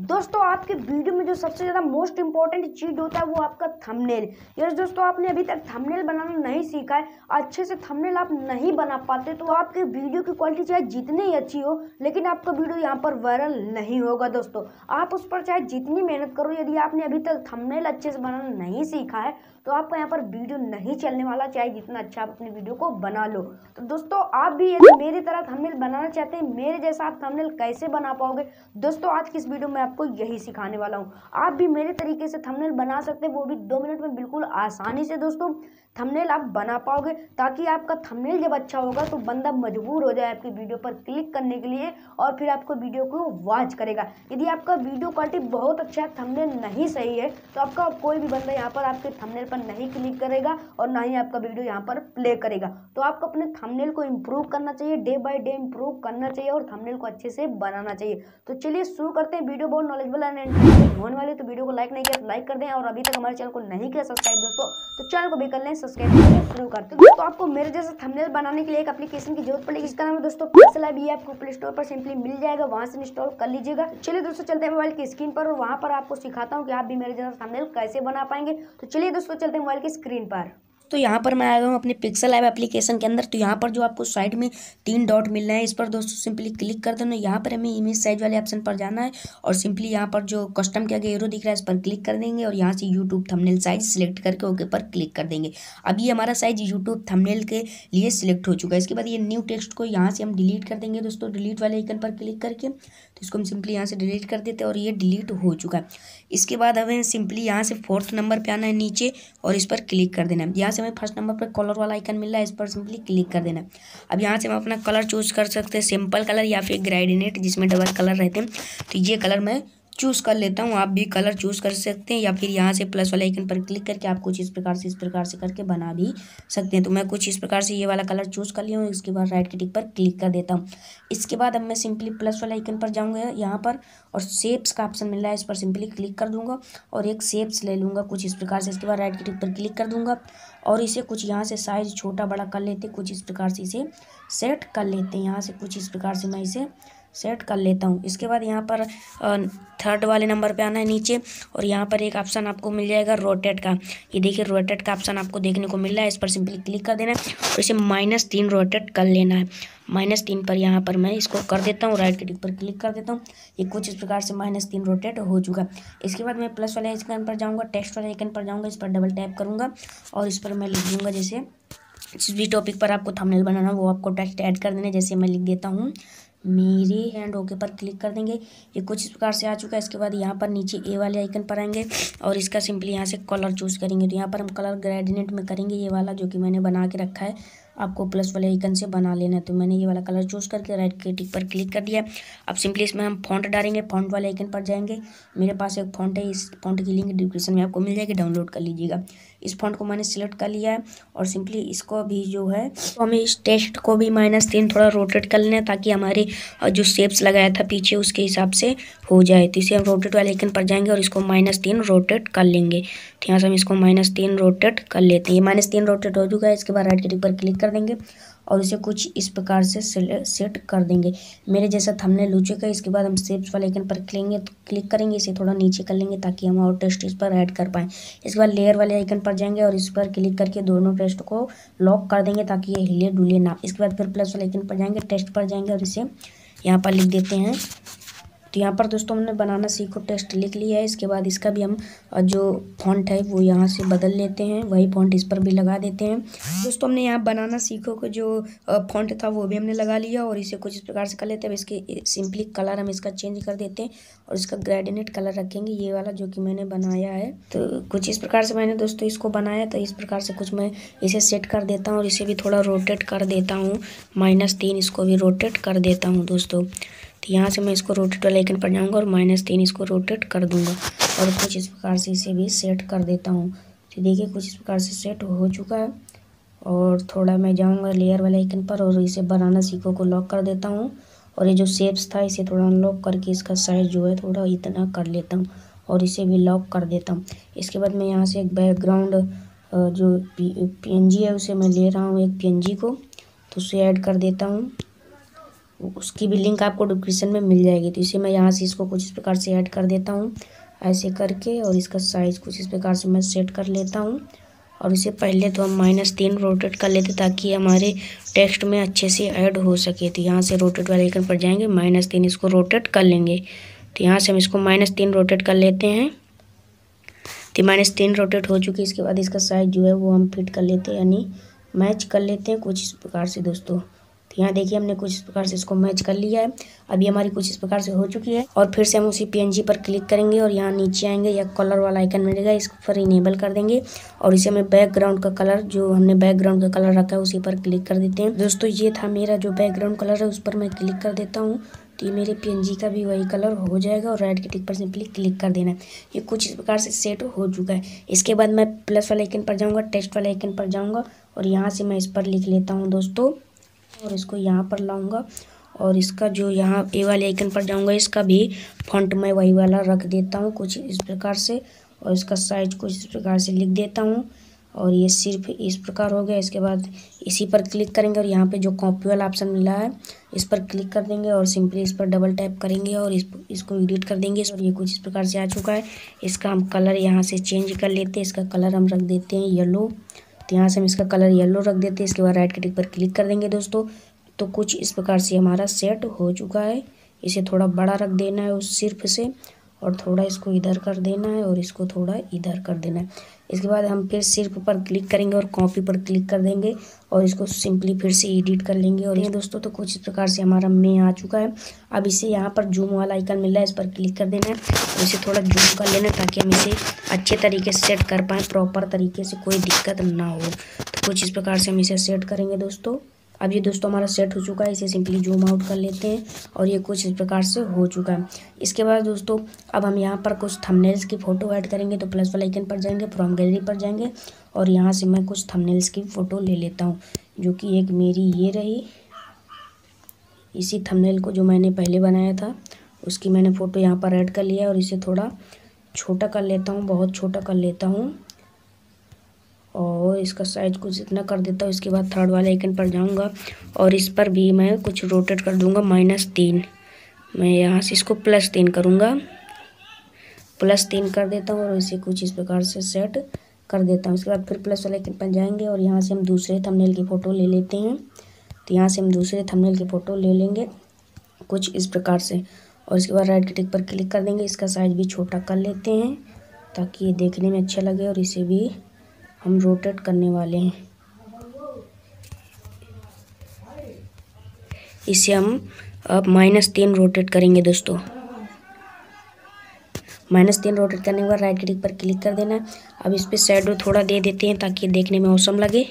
दोस्तों, आपके वीडियो में जो सबसे ज़्यादा मोस्ट इंपॉर्टेंट चीज़ होता है वो आपका थंबनेल यस दोस्तों, आपने अभी तक थंबनेल बनाना नहीं सीखा है। अच्छे से थंबनेल आप नहीं बना पाते तो आपके वीडियो की क्वालिटी चाहे जितनी ही अच्छी हो, लेकिन आपका वीडियो यहाँ पर वायरल नहीं होगा दोस्तों। आप उस पर चाहे जितनी मेहनत करो, यदि आपने अभी तक थमनेल अच्छे से बनाना नहीं सीखा है तो आपका यहाँ पर वीडियो नहीं चलने वाला, चाहे जितना अच्छा आप अपने वीडियो को बना लो। तो दोस्तों, आप भी यदि मेरी तरह थंबनेल बनाना चाहते हैं, मेरे जैसा आप थंबनेल कैसे बना पाओगे? दोस्तों, आज की इस वीडियो में आपको यही सिखाने वाला हूँ। आप भी मेरे तरीके से थंबनेल बना सकते हैं, वो भी दो मिनट में बिल्कुल आसानी से, दोस्तों। थंबनेल आप बना पाओगे, ताकि आपका थंबनेल जब अच्छा होगा तो बंदा मजबूर हो जाए आपकी वीडियो पर क्लिक करने के लिए, और फिर आपको वीडियो को वॉच करेगा। यदि आपका वीडियो क्वालिटी बहुत अच्छा है थंबनेल नहीं सही है तो आपका कोई भी बंदा यहाँ पर आपके थंबनेल पर नहीं क्लिक करेगा और ना ही आपका वीडियो यहाँ पर प्ले करेगा। तो आपको अपने थंबनेल को इम्प्रूव करना चाहिए डे बाय डे इम्प्रूव करना चाहिए और थंबनेल को अच्छे से बनाना चाहिए। तो चलिए शुरू करते हैं वीडियो बहुत नॉलेजबल एंड इंटरेस्टिंग होने वाले तो वीडियो को लाइक नहीं किया तो लाइक कर दें और अभी तक हमारे चैनल को नहीं किया सब्सक्राइब दोस्तों तो चैनल को भी कर लें सब्सक्राइब करके शुरू करते हैं। तो आपको मेरे जैसा थंबनेल बनाने के लिए एक एप्लीकेशन की ज़रूरत पड़ेगी इसका नाम है दोस्तों पिक्सल ऐप ये आपको प्ले स्टोर पर सिंपली मिल जाएगा, वहाँ से इंस्टॉल कर लीजिएगा। चलिए दोस्तों, चलते हैं मोबाइल की स्क्रीन पर और वहाँ पर आपको सिखाता हूँ कि आप भी मेरे जैसा थंबनेल कैसे बना पाएँगे। तो चलिए दोस्तों चलते हैं मोबाइल की स्क्रीन पर। तो यहाँ पर मैं आया हूँ अपने पिक्सल ऐप एप्लीकेशन के अंदर। तो यहाँ पर जो आपको साइड में तीन डॉट मिल रहे हैं, इस पर दोस्तों सिंपली क्लिक कर देना। यहाँ पर हमें इमेज साइज़ वाले ऑप्शन पर जाना है और सिंपली यहाँ पर जो कस्टम के आगे एरो दिख रहा है, इस पर क्लिक कर देंगे और यहाँ से यूट्यूब थमनेल साइज़ सिलेक्ट करके ओके पर क्लिक कर देंगे। अब ये हमारा साइज़ यूट्यूब थमनेल के लिए सिलेक्ट हो चुका है। इसके बाद ये न्यू टेक्स्ट को यहाँ से हम डिलीट कर देंगे दोस्तों। डिलीट वाले आइकन पर क्लिक करके तो इसको हम सिंपली यहाँ से डिलीट कर देते हैं और ये डिलीट हो चुका है। इसके बाद हमें सिंपली यहाँ से फोर्थ नंबर पर आना है नीचे और इस पर क्लिक कर देना है। यहाँ से हमें फ़र्स्ट नंबर पर कलर वाला आइकन मिल रहा है, इस पर सिंपली क्लिक कर देना। अब यहाँ से हम अपना कलर चूज़ कर सकते हैं सिंपल कलर या फिर ग्रेडिनेट जिसमें डबल कलर रहते हैं। तो ये कलर मैं चूज़ कर लेता हूँ, आप भी कलर चूज़ कर सकते हैं या फिर यहाँ से प्लस वाले आइकन पर क्लिक करके आप कुछ इस प्रकार से, इस प्रकार से करके बना भी सकते हैं। तो मैं कुछ इस प्रकार से ये वाला कलर चूज़ कर लिया हूँ, इसके बाद राइट के टिक पर क्लिक कर देता हूँ। इसके बाद अब मैं सिंपली प्लस वाले आइकन पर जाऊँगा यहाँ पर और शेप्स का ऑप्शन मिल रहा है, इस पर सिंपली क्लिक कर दूँगा और एक सेप्स ले लूँगा कुछ इस प्रकार से, इसके बाद राइट के टिक पर क्लिक कर दूँगा और इसे कुछ यहाँ से साइज़ छोटा बड़ा कर लेते, कुछ इस प्रकार से इसे सेट कर लेते हैं। यहाँ से कुछ इस प्रकार से मैं इसे सेट कर लेता हूँ। इसके बाद यहाँ पर थर्ड वाले नंबर पे आना है नीचे और यहाँ पर एक ऑप्शन आपको मिल जाएगा रोटेट का। ये देखिए रोटेट का ऑप्शन आपको देखने को मिल रहा है। इस पर सिंपली क्लिक कर देना है और इसे माइनस तीन रोटेट कर लेना है। माइनस तीन पर यहाँ पर मैं इसको कर देता हूँ। राइट क्लिक पर क्लिक कर देता हूँ। ये कुछ इस प्रकार से माइनस तीन रोटेट हो चुका। इसके बाद मैं प्लस वाले आइकन पर जाऊँगा टेक्स्ट वाले आइकन पर जाऊँगा, इस पर डबल टैप करूँगा और इस पर मैं लिख दूँगा जैसे जिस भी टॉपिक पर आपको थंबनेल बनाना वो आपको टेक्स्ट ऐड कर देना जैसे मैं लिख देता हूँ। मेरे हैंड ओके पर क्लिक कर देंगे। ये कुछ इस प्रकार से आ चुका है। इसके बाद यहाँ पर नीचे ए वाले आइकन पर आएँगे और इसका सिंपली यहाँ से कलर चूज़ करेंगे। तो यहाँ पर हम कलर ग्रेडिनेट में करेंगे ये वाला जो कि मैंने बना के रखा है। आपको प्लस वाले आइकन से बना लेना है। तो मैंने ये वाला कलर चूज़ करके राइट के टिक पर क्लिक कर दिया। अब सिंपली इसमें हम फॉन्ट डालेंगे। फॉन्ट वाले आइकन पर जाएँगे। मेरे पास एक फॉन्ट है। इस फॉन्ट की लिंक डिस्क्रिप्शन में आपको मिल जाएगी। डाउनलोड कर लीजिएगा। इस फॉन्ट को मैंने सिलेक्ट कर लिया है और सिंपली इसको भी जो है तो हमें इस टेस्ट को भी माइनस तीन थोड़ा रोटेट कर लेना है ताकि हमारे जो शेप्स लगाया था पीछे उसके हिसाब से हो जाए। तो इसे हम रोटेट वाले आइकन पर जाएँगे और इसको माइनस तीन रोटेट कर लेंगे। तो यहाँ से हम इसको माइनस तीन रोटेट कर लेते हैं। ये माइनस तीन रोटेट हो चुका है, इसके बाद राइट क्लिक पर क्लिक कर देंगे। और इसे कुछ इस प्रकार से सेट कर देंगे। मेरे जैसा थंबनेल लू चुका है, इसके बाद हम सेप्स वाले आइकन पर क्लेंगे तो क्लिक करेंगे, इसे थोड़ा नीचे कर लेंगे ताकि हम और टेस्ट इस पर ऐड कर पाएँ। इसके बाद लेयर वाले आइकन पर जाएँगे और इस पर क्लिक करके दोनों टेस्ट को लॉक कर देंगे ताकि ये हिले डुले ना। इसके बाद फिर प्लस वाले आइकन पर जाएँगे टेस्ट पर जाएँगे और इसे यहाँ पर लिख देते हैं। तो यहाँ पर दोस्तों हमने बनाना सीखो, टेस्ट लिख लिया है। इसके बाद इसका भी हम जो फॉन्ट है, वो यहाँ से बदल लेते हैं। वही फॉन्ट इस पर भी लगा देते हैं। दोस्तों हमने यहाँ बनाना सीखो को जो फॉन्ट था, वो भी हमने लगा लिया और इसे कुछ इस प्रकार से कर लेते हैं। अब इसके सिंपली कलर हम इसका चेंज कर देते हैं और इसका ग्रेडिनेट कलर रखेंगे। ये वाला जो कि मैंने बनाया है। तो कुछ इस प्रकार से मैंने दोस्तों इसको बनाया तो इस प्रकार से कुछ मैं इसे सेट कर देता हूँ और इसे भी थोड़ा रोटेट कर देता हूँ। माइनस तीन इसको भी रोटेट कर देता हूँ दोस्तों। तो यहाँ से मैं इसको रोटेट वाले आइकन पर जाऊँगा और माइनस तीन इसको रोटेट कर दूँगा। और कुछ इस प्रकार से इसे भी सेट कर देता हूँ। तो देखिए, कुछ इस प्रकार से सेट हो चुका है। और थोड़ा मैं जाऊँगा लेयर वाले आइकन पर और इसे बनाना सीखो को लॉक कर देता हूँ। और ये जो शेप्स था, इसे थोड़ा अनलॉक करके इसका साइज़ जो है, थोड़ा इतना कर लेता हूँ और इसे भी लॉक कर देता हूँ। इसके बाद मैं यहाँ से एक बैकग्राउंड जो PNG है, उसे मैं ले रहा हूँ एक PNG को। तो उसे ऐड कर देता हूँ। उसकी भी लिंक आपको डिस्क्रिप्शन में मिल जाएगी। तो इसे मैं यहाँ से इसको कुछ इस प्रकार से ऐड कर देता हूँ। ऐसे करके और इसका साइज़ कुछ इस प्रकार से मैं सेट कर लेता हूँ। और इसे पहले तो हम माइनस तीन रोटेट कर लेते ताकि हमारे टेक्स्ट में अच्छे से ऐड हो सके। तो यहाँ से रोटेट वाले आइकन पर जाएँगे माइनस तीन इसको रोटेट कर लेंगे। तो यहाँ से हम इसको माइनस तीन रोटेट कर लेते हैं। तो माइनस तीन रोटेट हो चुकी है, इसके बाद इसका साइज़ जो है वो हम फिट कर लेते हैं, यानी मैच कर लेते हैं कुछ इस प्रकार से दोस्तों। तो यहाँ देखिए हमने कुछ इस प्रकार से इसको मैच कर लिया है। अभी हमारी कुछ इस प्रकार से हो चुकी है और फिर से हम उसी पीएनजी पर क्लिक करेंगे और यहाँ नीचे आएँगे। या कलर वाला आइकन मिलेगा इस पर इनेबल कर देंगे और इसे हमें बैकग्राउंड का कलर जो हमने बैकग्राउंड का कलर रखा है, उसी पर क्लिक कर देते हैं। दोस्तों, ये था मेरा जो बैकग्राउंड कलर है, उस पर मैं क्लिक कर देता हूँ तो ये मेरे पीएनजी का भी वही कलर हो जाएगा और राइट के टिक पर सिंपली क्लिक कर देना है। ये कुछ इस प्रकार से सेट हो चुका है। इसके बाद मैं प्लस वाले आइकन पर जाऊँगा टेस्ट वाले आइकन पर जाऊँगा और यहाँ से मैं इस पर लिख लेता हूँ दोस्तों। और इसको यहाँ पर लाऊँगा। और इसका जो यहाँ ए वाले आइकन पर जाऊँगा, इसका भी फॉन्ट मैं वही वाला रख देता हूँ कुछ इस प्रकार से। और इसका साइज़ कुछ इस प्रकार से लिख देता हूँ। और ये सिर्फ़ इस प्रकार हो गया। इसके बाद इसी पर क्लिक करेंगे और यहाँ पे जो कॉपी वाला ऑप्शन मिला है, इस पर क्लिक कर देंगे और सिंपली इस पर डबल टैप करेंगे और इस, इसको एडिट कर देंगे। और ये कुछ इस प्रकार से आ चुका है। इसका हम कलर यहाँ से चेंज कर लेते हैं। इसका कलर हम रख देते हैं येलो तो यहाँ से हम इसका कलर येलो रख देते हैं। इसके बाद राइट क्लिक पर क्लिक कर देंगे दोस्तों। तो कुछ इस प्रकार से हमारा सेट हो चुका है। इसे थोड़ा बड़ा रख देना है उस सिर्फ़ से और थोड़ा इसको इधर कर देना है और इसको थोड़ा इधर कर देना है। इसके बाद हम फिर सिर्फ़ पर क्लिक करेंगे और कॉपी पर क्लिक कर देंगे और इसको सिंपली फिर से एडिट कर लेंगे। और ये दोस्तों तो कुछ इस प्रकार से हमारा मे आ चुका है। अब इसे यहाँ पर जूम वाला आइकन मिल रहा है, इस पर क्लिक कर देना है। और इसे थोड़ा जूम कर लेना ताकि हम इसे अच्छे तरीके से सेट कर पाएँ प्रॉपर तरीके से कोई दिक्कत ना हो। तो कुछ इस प्रकार से हम इसे सेट करेंगे दोस्तों। अब ये दोस्तों हमारा सेट हो चुका है, इसे सिंपली जूम आउट कर लेते हैं और ये कुछ इस प्रकार से हो चुका है। इसके बाद दोस्तों, अब हम यहाँ पर कुछ थंबनेल्स की फ़ोटो ऐड करेंगे तो प्लस वाला आइकन पर जाएँगे फ्रॉम गैलरी पर जाएँगे और यहाँ से मैं कुछ थंबनेल्स की फ़ोटो ले लेता हूँ, जो कि एक मेरी ये रही। इसी थंबनेल को जो मैंने पहले बनाया था, उसकी मैंने फ़ोटो यहाँ पर ऐड कर लिया और इसे थोड़ा छोटा कर लेता हूँ, बहुत छोटा कर लेता हूँ। और इसका साइज़ कुछ इतना कर देता हूँ, इसके बाद थर्ड वाले आइकन पर जाऊँगा और इस पर भी मैं कुछ रोटेट कर दूँगा माइनस तीन। मैं यहाँ से इसको प्लस तीन करूँगा। प्लस तीन कर देता हूँ और इसे कुछ इस प्रकार से सेट कर देता हूँ। उसके बाद फिर प्लस वाले आइकन पर जाएँगे और यहाँ से हम दूसरे थंबनेल की फ़ोटो ले लेते हैं। तो यहाँ से हम दूसरे थंबनेल की फ़ोटो ले लेंगे कुछ इस प्रकार से। और इसके बाद राइट टिक पर क्लिक कर देंगे, इसका साइज़ भी छोटा कर लेते हैं ताकि ये देखने में अच्छा लगे और इसे भी हम रोटेट करने वाले हैं। इसे हम अब माइनस तीन रोटेट करेंगे दोस्तों। माइनस तीन रोटेट करने के बाद राइट क्लिक पर क्लिक कर देना। अब इस पर शेडो थोड़ा दे देते हैं ताकि देखने में औसम लगे।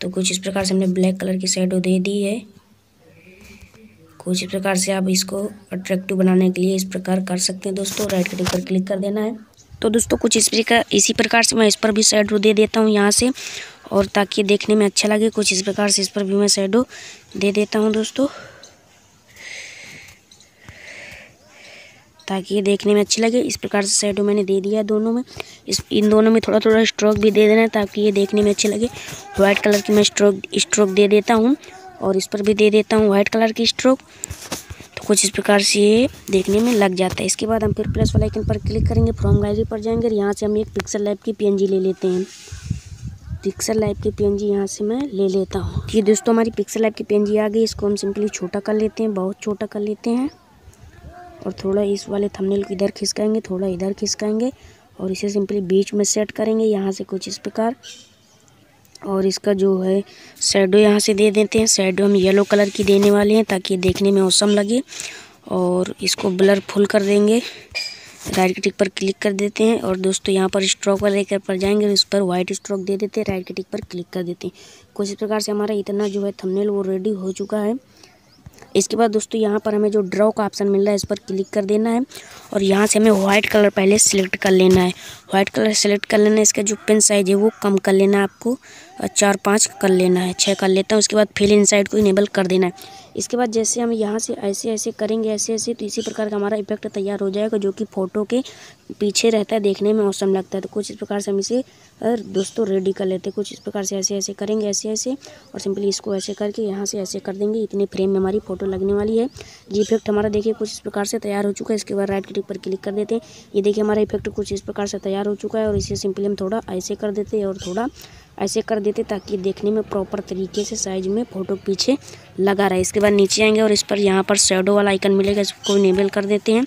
तो कुछ इस प्रकार से हमने ब्लैक कलर की शेडो दे दी है। कुछ इस प्रकार से आप इसको अट्रैक्टिव बनाने के लिए इस प्रकार कर सकते हैं दोस्तों। राइट क्लिक पर क्लिक कर देना है। तो दोस्तों, कुछ इस प्रकार, इसी प्रकार से मैं इस पर भी शेडो दे देता हूँ यहाँ से। और ताकि देखने में अच्छा लगे, कुछ इस प्रकार से इस पर भी मैं शेडो दे देता हूँ दोस्तों। ताकि ये देखने में अच्छी लगे, इस प्रकार से शेडो मैंने दे दिया दोनों में। इस, इन दोनों में थोड़ा थोड़ा स्ट्रोक भी दे देना है, ताकि ये देखने में अच्छे लगे। वाइट कलर की मैं स्ट्रोक स्ट्रोक दे देता हूँ, और इस पर भी दे देता हूँ वाइट कलर की स्ट्रोक कुछ इस प्रकार से ये देखने में लग जाता है। इसके बाद हम फिर प्लस वाला आइकन पर क्लिक करेंगे फ्रॉम गैलरी पर जाएँगे और यहाँ से हम एक पिक्सल लैब की पीएनजी ले लेते हैं। पिक्सल लैब की पीएनजी यहाँ से मैं ले लेता हूँ। ये दोस्तों, हमारी पिक्सल लैब की पीएनजी आ गई। इसको हम सिंपली छोटा कर लेते हैं, बहुत छोटा कर लेते हैं। और थोड़ा इस वाले थंबनेल को इधर खिसकाएँगे थोड़ा इधर खिसकाएँगे और इसे सिंपली बीच में सेट करेंगे, यहाँ से कुछ इस प्रकार। और इसका जो है शेडो यहाँ से दे देते हैं। शेडो हम येलो कलर की देने वाले हैं ताकि देखने में औसम लगे। और इसको ब्लर फुल कर देंगे। राइट टिक पर क्लिक कर देते हैं। और दोस्तों यहाँ पर स्ट्रोक वाले लेकर पर जाएँगे और इस पर वाइट स्ट्रोक दे देते हैं। राइट टिक पर क्लिक कर देते हैं। कुछ इस प्रकार से हमारा इतना जो है थंबनेल वो रेडी हो चुका है। इसके बाद दोस्तों, यहाँ पर हमें जो ड्रॉ का ऑप्शन मिल रहा है, इस पर क्लिक कर देना है। और यहाँ से हमें व्हाइट कलर पहले सिलेक्ट कर लेना है। व्हाइट कलर सेलेक्ट कर लेना है, इसका जो पेन साइज़ है, वो कम कर लेना है आपको। चार पाँच कर लेना है छः कर लेता हूँ। उसके बाद फिल इन को इनेबल कर देना है। इसके बाद जैसे हम यहाँ से ऐसे ऐसे करेंगे, ऐसे ऐसे तो इसी प्रकार का हमारा इफ़ेक्ट तैयार हो जाएगा, जो कि फ़ोटो के पीछे रहता है, देखने में औसम लगता है। तो कुछ इस प्रकार से हम इसे दोस्तों रेडी कर लेते हैं। कुछ इस प्रकार से ऐसे ऐसे करेंगे, ऐसे ऐसे, और सिंपली इसको ऐसे करके यहाँ से ऐसे कर देंगे। इतने फ्रेम में हमारी फ़ोटो लगने वाली है। जी इफ़ेक्ट हमारा देखिए कुछ इस प्रकार से तैयार हो चुका है। इसके बाद राइट क्लिक पर क्लिक कर देते हैं। ये देखिए हमारा इफ़ेक्ट कुछ इस प्रकार से तैयार हो चुका है, और इसे सिंपली हम थोड़ा ऐसे कर देते हैं, और थोड़ा ऐसे कर देते ताकि देखने में प्रॉपर तरीके से साइज़ में फ़ोटो पीछे लगा रहा है। इसके बाद नीचे आएँगे और इस पर यहाँ पर शेडो वाला आइकन मिलेगा इसको इनेबल कर देते हैं।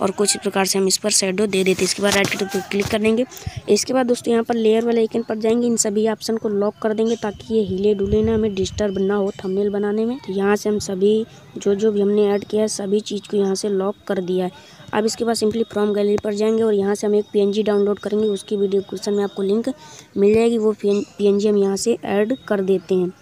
और कुछ प्रकार से हम इस पर शेडो दे देते हैं। इसके बाद राइट क्लिक पर क्लिक कर देंगे। इसके बाद दोस्तों यहाँ पर लेयर वाले आइकन पर जाएँगे। इन सभी ऑप्शन को लॉक कर देंगे ताकि ये हिले डुले ना, हमें डिस्टर्ब ना हो थंबनेल बनाने में। तो यहाँ से हम सभी, जो जो भी हमने ऐड किया है, सभी चीज़ को यहाँ से लॉक कर दिया है। अब इसके बाद सिंपली फ्रॉम गैलरी पर जाएँगे और यहाँ से हम एक पीएनजी डाउनलोड करेंगे। उसकी वीडियो क्वेश्चन में आपको लिंक मिल जाएगी। वो पीएनजी हम यहाँ से ऐड कर देते हैं।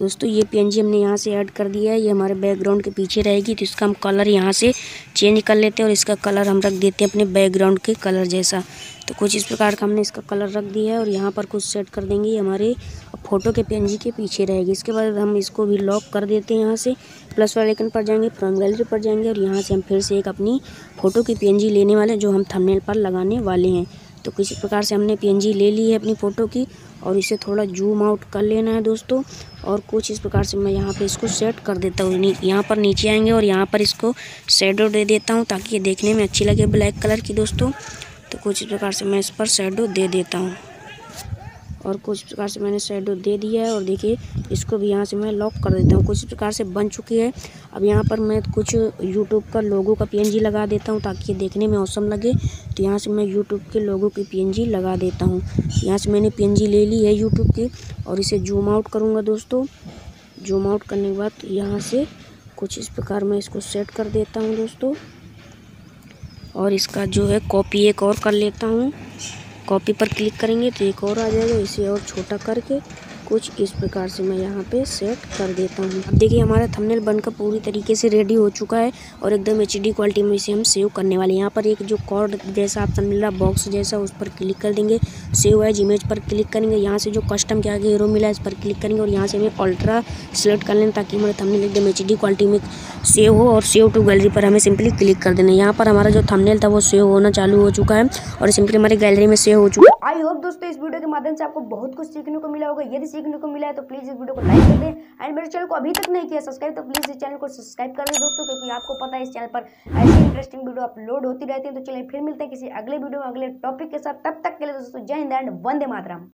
दोस्तों, ये पीएनजी हमने यहाँ से ऐड कर दिया है। ये हमारे बैकग्राउंड के पीछे रहेगी तो इसका हम कलर यहाँ से चेंज कर लेते हैं और इसका कलर हम रख देते हैं अपने बैकग्राउंड के कलर जैसा। तो कुछ इस प्रकार का हमने इसका कलर रख दिया है और यहाँ पर कुछ सेट कर देंगे। हमारे फ़ोटो के पीएनजी के पीछे रहेगी। इसके बाद हम इसको भी लॉक कर देते हैं यहाँ से। प्लस वाले आइकन पर जाएँगे फ्रॉम गैलरी पर जाएँगे और यहाँ से हम फिर से एक अपनी फ़ोटो की पीएनजी लेने वाले जो हम थंबनेल पर लगाने वाले हैं। तो किसी प्रकार से हमने पीएनजी ले ली है अपनी फ़ोटो की और इसे थोड़ा जूम आउट कर लेना है दोस्तों। और कुछ इस प्रकार से मैं यहाँ पे इसको सेट कर देता हूँ। यहाँ पर नीचे आएँगे और यहाँ पर इसको शेडो दे देता हूँ ताकि ये देखने में अच्छी लगे ब्लैक कलर की दोस्तों। तो कुछ इस प्रकार से मैं इस पर शेडो दे देता हूँ। और कुछ प्रकार से मैंने शेडो दे दिया है और देखिए, इसको भी यहाँ से मैं लॉक कर देता हूँ। कुछ प्रकार से बन चुकी है। अब यहाँ पर मैं कुछ यूट्यूब का लोगों का पीएनजी लगा देता हूँ ताकि देखने में औसम लगे। तो यहाँ से मैं यूट्यूब के लोगों की पीएनजी लगा देता हूँ। यहाँ से मैंने पीएनजी ले ली है यूट्यूब की और इसे जूम आउट करूँगा दोस्तों। जूम आउट करने के बाद यहाँ से कुछ इस प्रकार मैं इसको सेट कर देता हूँ दोस्तों। और इसका जो है कॉपी एक और कर लेता हूँ। कॉपी पर क्लिक करेंगे तो एक और आ जाएगा इसे और छोटा करके कुछ इस प्रकार से मैं यहाँ पे सेट कर देता हूँ। अब देखिए, हमारा थंबनेल बनकर पूरी तरीके से रेडी हो चुका है और एकदम एचडी क्वालिटी में इसे हम सेव करने वाले हैं। यहाँ पर एक जो कॉर्ड जैसा ऑप्शन मिल बॉक्स जैसा उस पर क्लिक कर देंगे। सेव एज इमेज पर क्लिक करेंगे। यहाँ से जो कस्टम के आगे हीरो मिला है, इस पर क्लिक करेंगे और यहाँ से हमें अल्ट्रा सेलेक्ट कर लें ताकि हमारे थंबनेल एकदम एचडी क्वालिटी में सेव हो और सेव टू गैलरी पर हमें सिंपली क्लिक कर देना यहाँ पर हमारा जो थंबनेल था, वो सेव होना चालू हो चुका है और सिंपली हमारे गैलरी में सेव हो चुका है। आई होप दोस्तों इस वीडियो के माध्यम से आपको बहुत कुछ सीखने को मिला होगा। यदि सीखने को मिला है तो प्लीज़ इस वीडियो को लाइक कर दें। एंड मेरे चैनल को अभी तक नहीं किया सब्सक्राइब तो प्लीज़ इस चैनल को सब्सक्राइब कर दें दोस्तों, क्योंकि आपको पता है इस चैनल पर ऐसी इंटरेस्टिंग वीडियो अपलोड होती रहती है। तो चलिए फिर मिलते हैं किसी अगले वीडियो में, अगले टॉपिक के साथ। तब तक के लिए दोस्तों, जय हिंद एंड वंदे मातरम।